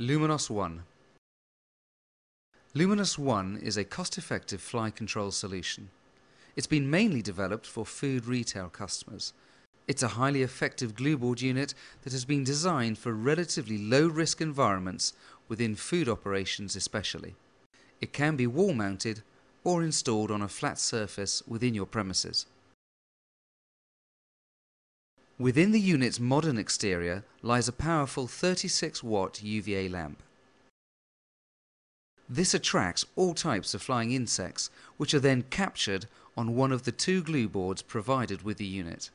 Luminos One Luminos One is a cost-effective fly control solution. It's been mainly developed for food retail customers. It's a highly effective glue board unit that has been designed for relatively low-risk environments within food operations especially. It can be wall-mounted or installed on a flat surface within your premises. Within the unit's modern exterior lies a powerful 36 watt UVA lamp. This attracts all types of flying insects which are then captured on one of the two glue boards provided with the unit.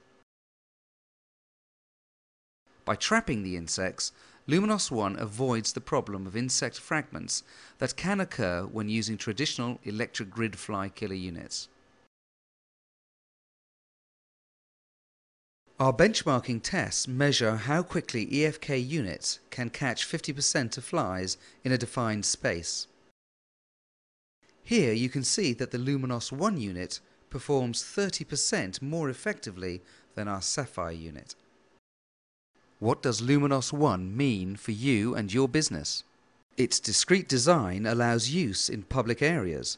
By trapping the insects, Luminos One avoids the problem of insect fragments that can occur when using traditional electric grid fly killer units. Our benchmarking tests measure how quickly EFK units can catch 50% of flies in a defined space. Here you can see that the Luminos 1 unit performs 30% more effectively than our Sapphire unit. What does Luminos 1 mean for you and your business? Its discreet design allows use in public areas.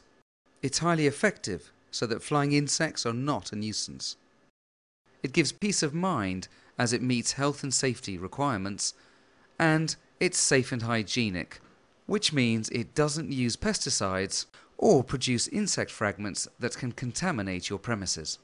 It's highly effective so that flying insects are not a nuisance. It gives peace of mind as it meets health and safety requirements, and it's safe and hygienic, which means it doesn't use pesticides or produce insect fragments that can contaminate your premises.